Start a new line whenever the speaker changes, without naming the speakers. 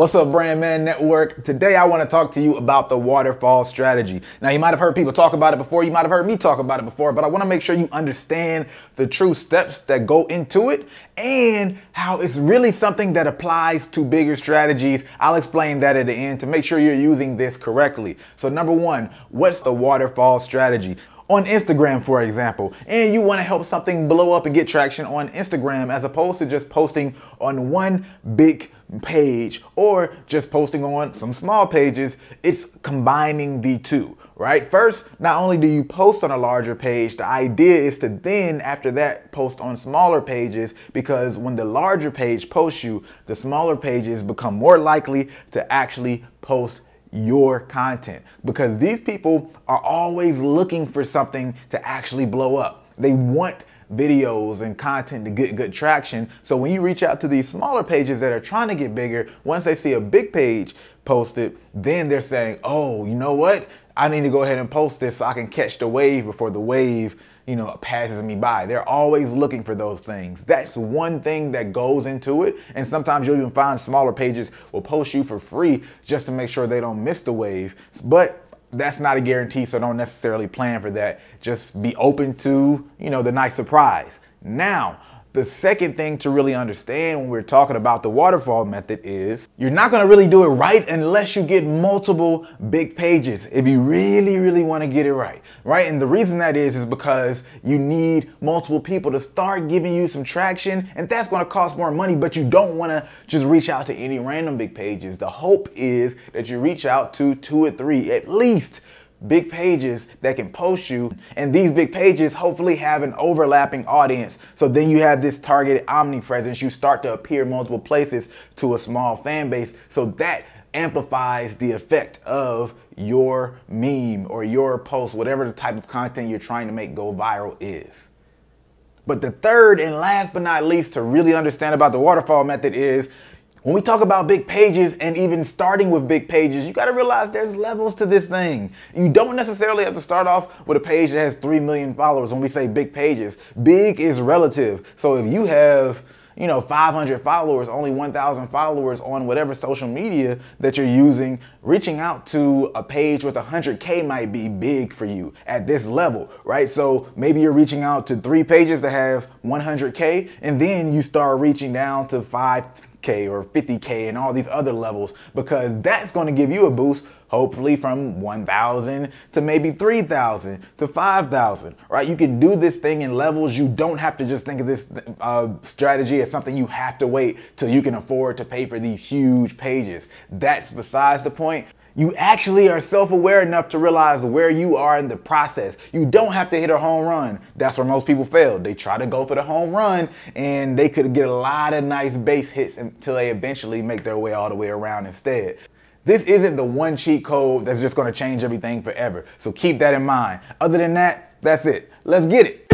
what's up BrandMan Network? Today I want to talk to you about the waterfall strategy. Now you might have heard people talk about it before, you might have heard me talk about it before, but I want to make sure you understand the true steps that go into it and how it's really something that applies to bigger strategies. I'll explain that at the end to make sure you're using this correctly. So number one, what's the waterfall strategy? On Instagram, for example, and you want to help something blow up and get traction on Instagram as opposed to just posting on one big page or just posting on some small pages, it's combining the two, right? First, not only do you post on a larger page, the idea is to then, after that, post on smaller pages because when the larger page posts you, the smaller pages become more likely to actually post your content because these people are always looking for something to actually blow up. They want videos and content to get good traction. So when you reach out to these smaller pages that are trying to get bigger, once they see a big page posted, then they're saying, oh, you know what? I need to go ahead and post this so I can catch the wave before the wave, you know, passes me by. They're always looking for those things. That's one thing that goes into it. And sometimes you'll even find smaller pages will post you for free just to make sure they don't miss the wave. But that's not a guarantee, so don't necessarily plan for that. Just be open to, you know, the nice surprise. Now, the second thing to really understand when we're talking about the waterfall method is you're not gonna really do it right unless you get multiple big pages if you really, really wanna get it right, right? And the reason that is, is because you need multiple people to start giving you some traction and that's gonna cost more money, but you don't wanna just reach out to any random big pages. The hope is that you reach out to two or three at least big pages that can post you and these big pages hopefully have an overlapping audience. So then you have this targeted omnipresence. You start to appear multiple places to a small fan base. So that amplifies the effect of your meme or your post whatever the type of content you're trying to make go viral is. But the third and last but not least to really understand about the waterfall method is when we talk about big pages and even starting with big pages, you gotta realize there's levels to this thing. You don't necessarily have to start off with a page that has 3 million followers when we say big pages. Big is relative. So if you have, you know, 500 followers, only 1,000 followers on whatever social media that you're using, reaching out to a page with 100K might be big for you at this level, right? So maybe you're reaching out to three pages that have 100K, and then you start reaching down to five, K or 50K and all these other levels because that's going to give you a boost hopefully from 1,000 to maybe 3,000 to 5,000, right? You can do this thing in levels. You don't have to just think of this uh, strategy as something you have to wait till you can afford to pay for these huge pages. That's besides the point you actually are self-aware enough to realize where you are in the process. You don't have to hit a home run. That's where most people fail. They try to go for the home run and they could get a lot of nice base hits until they eventually make their way all the way around instead. This isn't the one cheat code that's just gonna change everything forever. So keep that in mind. Other than that, that's it. Let's get it.